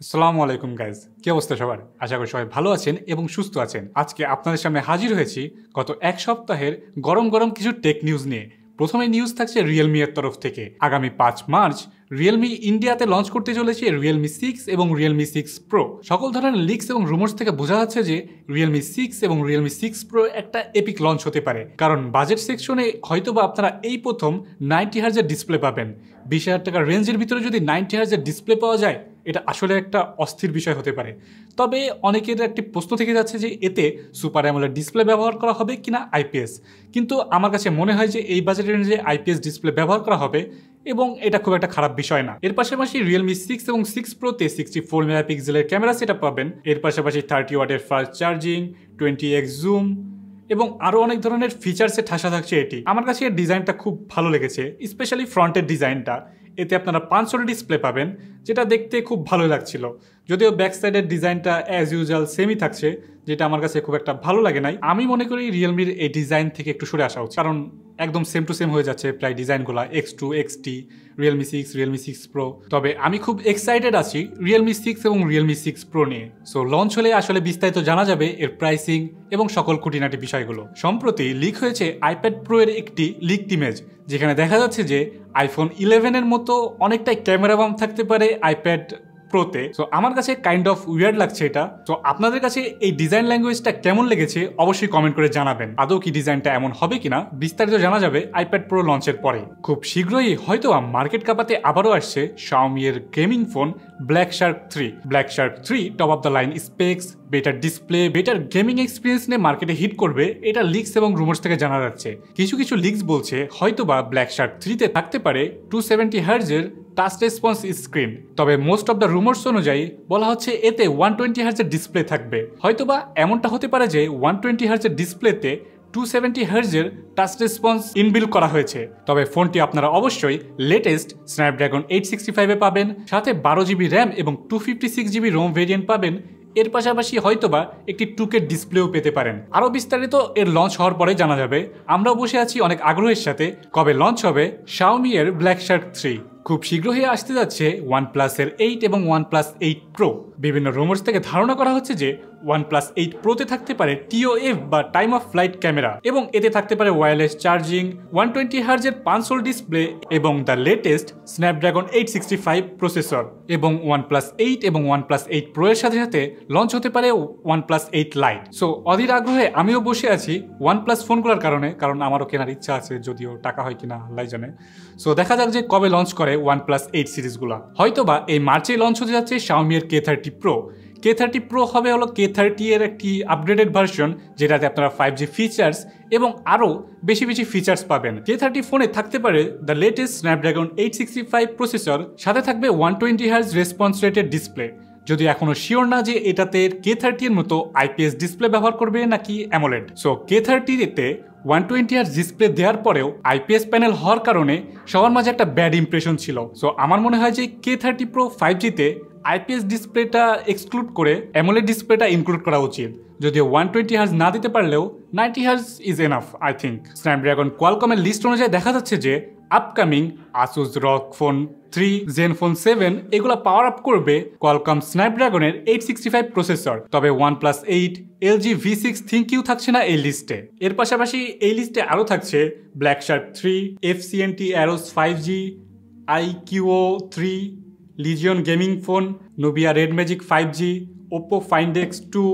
আসসালামু আলাইকুম গাইজ কি অবস্থা সবার? আশা করি সবাই ভালো আছেন এবং সুস্থ আছেন। আজকে আপনাদের সামনে হাজির হয়েছি গত এক সপ্তাহের গরম গরম কিছু টেক নিউজ নিয়ে। প্রথমে নিউজ থাকছে রিয়েলমি এর তরফ থেকে। আগামী পাঁচ মার্চ রিয়েলমি ইন্ডিয়াতে লঞ্চ করতে চলেছে রিয়েলমি সিক্স এবং রিয়েলমি সিক্স প্রো সকল ধরনের লিক্স এবং রুমার্স থেকে বোঝা যাচ্ছে যে রিয়েলমি সিক্স এবং রিয়েলমি সিক্স প্রো একটা এপিক লঞ্চ হতে পারে। কারণ বাজেট সেকশনে হয়তোবা আপনারা এই প্রথম নাইনটি হাজার ডিসপ্লে পাবেন। বিশ হাজার টাকার রেঞ্জের ভিতরে যদি নাইনটি হাজার ডিসপ্লে পাওয়া যায়, এটা আসলে একটা অস্থির বিষয় হতে পারে। তবে অনেকের একটি প্রশ্ন থেকে যাচ্ছে যে এতে সুপার অ্যামোলেড ডিসপ্লে ব্যবহার করা হবে কিনা আইপিএস কিন্তু আমার কাছে মনে হয় যে এই বাজেট রেঞ্জে আইপিএস ডিসপ্লে ব্যবহার করা হবে। এবং এটা খুব একটা খারাপ বিষয় না। এর পাশাপাশি রিয়েলমি সিক্স এবং সিক্স প্রোতে সিক্সটি ফোর মেগাপিক্সেলের ক্যামেরা সেটা পাবেন। এর পাশাপাশি থার্টি ওয়াটের fast charging twenty X zoom এবং আরও অনেক ধরনের ফিচার্সে ঠাসা থাকছে এটি। আমার কাছে এর ডিজাইনটা খুব ভালো লেগেছে স্পেশালি ফ্রন্টের ডিজাইনটা। এতে আপনারা পাঁচশোটা ডিসপ্লে পাবেন, যেটা দেখতে খুব ভালো লাগছিল। যদিও ব্যাক সাইডের ডিজাইনটা অ্যাজ ইউজুয়াল সেমই থাকছে, যেটা আমার কাছে খুব একটা ভালো লাগে নাই। আমি মনে করি রিয়েলমির এই ডিজাইন থেকে একটু সরে আসা উচিত। কারণ একদম সেম টু সেম হয়ে যাচ্ছে প্রায় ডিজাইনগুলো X two X T Realme six Realme six pro তবে আমি খুব এক্সাইটেড আছি রিয়েলমি সিক্স এবং রিয়েলমি সিক্স প্রো নিয়ে। সো লঞ্চ হলে আসলে বিস্তারিত জানা যাবে এর প্রাইসিং এবং সকল খুঁটিনাটি বিষয়গুলো। সম্প্রতি লিক হয়েছে আইপ্যাড প্রো এর একটি লিক ইমেজ যেখানে দেখা যাচ্ছে যে আইফোন ইলেভেনের মতো অনেকটাই ক্যামেরা বাম থাকতে পারে আইপ্যাড প্রোতে সো আমার কাছে কাইন্ড অফ উইয়ার্ড লাগছে এটা। তো আপনাদের কাছে এই ডিজাইন ল্যাঙ্গুয়েজটা কেমন লেগেছে অবশ্যই কমেন্ট করে জানাবেন। আদৌ কি ডিজাইনটা এমন হবে কিনা? বিস্তারিত জানা যাবে আইপ্যাড প্রো লঞ্চের পরে। খুব শীঘ্রই হয়তো মার্কেট কাপাতে আবারও আসছে শাওমি এর gaming phone black shark three black shark three top of the line specs better display better gaming experience নিয়ে মার্কেটে হিট করবে, এটা লিক্স এবং রুমার্স থেকে জানা যাচ্ছে। কিছু কিছু লিক্স বলছে হয়তোবা ব্ল্যাক শার্ক থ্রিতে থাকতে পারে টু সেভেন্টি হার্জের টাচ রেসপন্স স্ক্রিন। তবে মোস্ট অফ দ্য রুমার্স অনুযায়ী বলা হচ্ছে এতে ওয়ান টোয়েন্টি হার্জের ডিসপ্লে থাকবে। হয়তোবা এমনটা হতে পারে যে ওয়ান টোয়েন্টি হার্জের ডিসপ্লেতে টু সেভেন্টি হার্জের টাচ রেসপন্স ইনবিল করা হয়েছে। তবে ফোনটি আপনারা অবশ্যই লেটেস্ট স্ন্যাপড্রাগন এইট সিক্সটি ফাইভে পাবেন, সাথে বারো জিবি র্যাম এবং two fifty six GB ROM variant পাবেন। এর পাশাপাশি হয়তোবা একটি টুকের ডিসপ্লেও পেতে পারেন। আরও বিস্তারিত এর লঞ্চ হওয়ার পরে জানা যাবে, আমরাও বসে আছি অনেক আগ্রহের সাথে। কবে লঞ্চ হবে? শাওমি এর ব্ল্যাক শার্ক থ্রি খুব শীঘ্রই আসতে যাচ্ছে ওয়ান প্লাসের এইট এবং ওয়ান প্লাস এইট প্রো বিভিন্ন রুমার্স থেকে ধারণা করা হচ্ছে যে ওয়ান প্লাস এইট প্রোতে থাকতে পারে টিওএফ বা টাইম অফ ফ্লাইট ক্যামেরা এবং এতে থাকতে পারে ওয়্যারলেস চার্জিং ওয়ান টোয়েন্টি হার্জের পাঁচশোল ডিসপ্লে এবং the latest Snapdragon eight sixty five processor এবং ওয়ান প্লাস এইট এবং ওয়ান প্লাস এইট প্রো এর সাথে সাথে লঞ্চ হতে পারে one plus eight lite so অধীর আগ্রহে আমিও বসে আছি ওয়ান প্লাস ফোনগুলোর কারণে, কারণ আমারও কেনার ইচ্ছা আছে, যদিও টাকা হয় কিনা আল্লাহ জানে। সো দেখা যাক যে কবে লঞ্চ করে ওয়ান প্লাস এইট সিরিজগুলো হয়তোবা এই মার্চে লঞ্চ হতে যাচ্ছে শাওমি এর K thirty pro K thirty pro হবে হলো কে থার্টি এর একটি আপগ্রেডেড ভার্সন যেটাতে আপনারা ফাইভ জি ফিচার্স এবং আরও বেশি বেশি ফিচার্স পাবেন। কে থার্টি ফোনে থাকতে পারে the latest Snapdragon eight sixty five processor সাথে থাকবে one twenty hertz response rated display যদি এখনও শিওর না যে এটাতে কে থার্টি এর মতো আইপিএস ডিসপ্লে ব্যবহার করবে নাকি অ্যামোলেড সো কে থার্টিতে ওয়ান টোয়েন্টি আর ডিসপ্লে দেওয়ার পরেও আইপিএস প্যানেল হওয়ার কারণে সবার মাঝে একটা ব্যাড ইমপ্রেশন ছিল। সো আমার মনে হয় যে কে থার্টি প্রো ফাইভ জিতে আইপিএস ডিসপ্লেটা এক্সক্লুড করে অ্যামোলেড ডিসপ্লেটা ইনক্লুড করা উচিত। যদিও ওয়ান টোয়েন্টি হার্স না দিতে পারলেও ninety hertz is enough I think Snapdragon কোয়ালকমের list অনুযায়ী দেখা যাচ্ছে যে upcoming Asus ROG phone three Zen phone seven এগুলো পাওয়ার আপ করবে কোয়ালকম স্ন্যাপড্রাগনের এইট সিক্সটি ফাইভ প্রসেসর তবে one plus eight LG V six ThinQ থাকছে না এই লিস্টে এর পাশাপাশি এই লিস্টে আরও থাকছে black sharp three F CNT arrows five G iQOO three legion gaming phone nubia red magic five G Oppo find X two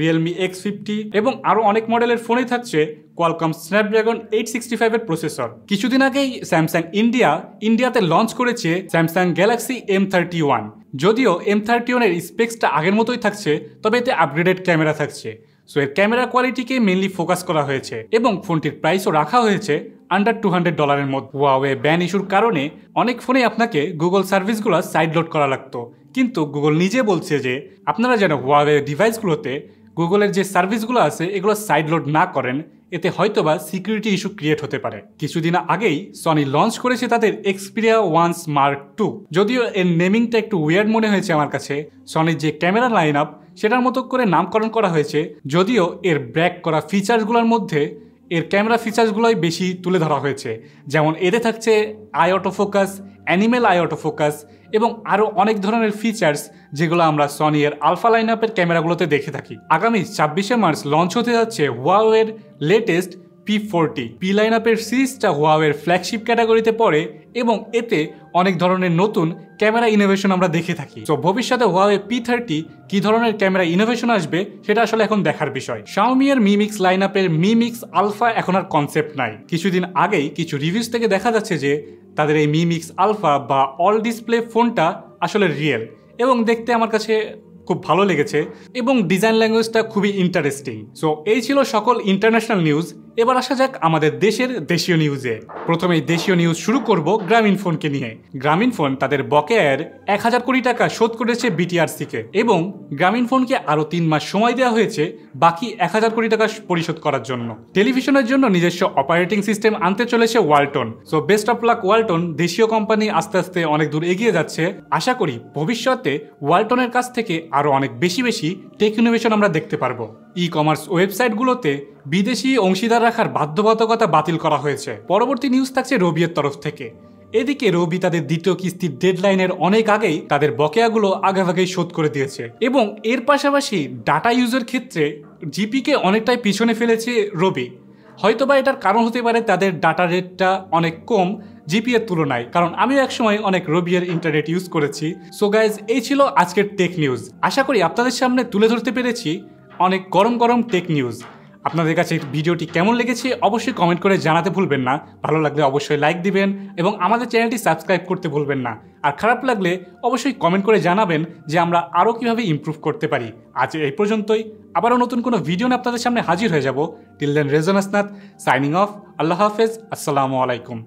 Realme X fifty এবং আরও অনেক মডেলের ফোনেই থাকছে কোয়ালকম স্ন্যাপড্রাগন এইট সিক্সটি ফাইভের প্রসেসর কিছুদিন আগেই স্যামসাং ইন্ডিয়া ইন্ডিয়াতে লঞ্চ করেছে Samsung galaxy M thirty one যদিও এম থার্টি ওয়ানের স্পেক্সটা আগের মতোই থাকছে, তবে এতে আপগ্রেডেড ক্যামেরা থাকছে। সো এর ক্যামেরা কোয়ালিটিকে মেনলি ফোকাস করা হয়েছে এবং ফোনটির প্রাইসও রাখা হয়েছে আন্ডার টু হান্ড্রেড ডলারের মধ্যে ওয়াওয়ে ব্যান ইস্যুর কারণে অনেক ফোনে আপনাকে গুগল সার্ভিসগুলো সাইড লোড করা লাগতো। কিন্তু গুগল নিজে বলছে যে, আপনারা যেন ওয়াওয়ে ডিভাইসগুলোতে গুগলের যে সার্ভিসগুলো আছে, এগুলো সাইড লোড না করেন, এতে হয়তোবা সিকিউরিটি ইস্যু ক্রিয়েট হতে পারে। কিছুদিন আগেই সনি লঞ্চ করেছে তাদের এক্সপিরিয়া ওয়ান মার্ক টু যদিও এর নেমিংটা একটু ওয়ার্ড মনে হয়েছে আমার কাছে সনির যে ক্যামেরা লাইন আপ সেটার মতো করে নামকরণ করা হয়েছে। যদিও এর ব্র্যাক করা ফিচার্সগুলোর মধ্যে এর ক্যামেরা ফিচার্সগুলোই বেশি তুলে ধরা হয়েছে। যেমন এতে থাকছে eye auto focus animal eye auto focus এবং আরও অনেক ধরনের ফিচার্স যেগুলো আমরা সনি এর আলফা লাইন আপের ক্যামেরাগুলোতে দেখে থাকি। আগামী ছাব্বিশে মার্চ লঞ্চ হতে যাচ্ছে ওয়াওয়ের latest P forty P line আপের সিরিজটা হোয়াওয়ের ফ্ল্যাগশিপ ক্যাটাগরিতে পড়ে এবং এতে অনেক ধরনের নতুন ক্যামেরা ইনোভেশন আমরা দেখে থাকি। তো ভবিষ্যতে হোয়াওয়ে পি থার্টি কি ধরনের ক্যামেরা ইনোভেশন আসবে সেটা আসলে এখন দেখার বিষয়। শাওমি এর মিমিক্স লাইন আপের মিমিক্স আলফা এখন আর কনসেপ্ট নাই। কিছুদিন আগেই কিছু রিভিউজ থেকে দেখা যাচ্ছে যে তাদের এই মিমিক্স আলফা বা অল ডিসপ্লে ফোনটা আসলে রিয়েল এবং দেখতে আমার কাছে খুব ভালো লেগেছে এবং ডিজাইন ল্যাঙ্গুয়েজটা খুবই ইন্টারেস্টিং সো এই ছিল সকল ইন্টারন্যাশনাল নিউজ এবার আসা যাক আমাদের দেশের দেশীয় নিউজে প্রথমে দেশীয় নিউজ শুরু করব গ্রামীণ ফোনকে নিয়ে। গ্রামীণ ফোন তাদের বকেয়ার এক হাজার কোটি টাকা শোধ করেছে বিটিআরসিকে এবং গ্রামীণ ফোনকে আরও তিন মাস সময় দেওয়া হয়েছে বাকি এক হাজার কোটি টাকা পরিশোধ করার জন্য। টেলিভিশনের জন্য নিজস্ব অপারেটিং সিস্টেম আনতে চলেছে Walton. So best of luck Walton. দেশীয় কোম্পানি আস্তে আস্তে অনেক দূর এগিয়ে যাচ্ছে। আশা করি ভবিষ্যতে ওয়ালটনের কাছ থেকে আরও অনেক বেশি বেশি টেক ইনোভেশন আমরা দেখতে পারব। ই কমার্স ওয়েবসাইটগুলোতে বিদেশি অংশীদার রাখার বাধ্যবাধকতা বাতিল করা হয়েছে। পরবর্তী নিউজ থাকছে রবিয়ের তরফ থেকে। এদিকে রবি তাদের দ্বিতীয় কিস্তির ডেডলাইনের অনেক আগেই তাদের বকেয়াগুলো আগেভাগেই শোধ করে দিয়েছে এবং এর পাশাপাশি ডাটা ইউজের ক্ষেত্রে জিপিকে অনেকটাই পিছনে ফেলেছে রবি। হয়তোবা এটার কারণ হতে পারে তাদের ডাটা রেটটা অনেক কম জিপি এর তুলনায়, কারণ আমিও একসময় অনেক রবিয়ের ইন্টারনেট ইউজ করেছি। সো গাইজ এই ছিল আজকের টেক নিউজ আশা করি আপনাদের সামনে তুলে ধরতে পেরেছি। অনেক গরম গরম টেক নিউজ আপনাদের কাছে ভিডিওটি কেমন লেগেছে অবশ্যই কমেন্ট করে জানাতে ভুলবেন না। ভালো লাগলে অবশ্যই লাইক দিবেন এবং আমাদের চ্যানেলটি সাবস্ক্রাইব করতে ভুলবেন না। আর খারাপ লাগলে অবশ্যই কমেন্ট করে জানাবেন যে আমরা আরও কীভাবে ইমপ্রুভ করতে পারি। আজ এই পর্যন্তই। আবারও নতুন কোনো ভিডিও নিয়ে আপনাদের সামনে হাজির হয়ে যাব। টিল দেন রেজন আসনাথ সাইনিং অফ আল্লাহ হাফেজ। আসসালামু আলাইকুম।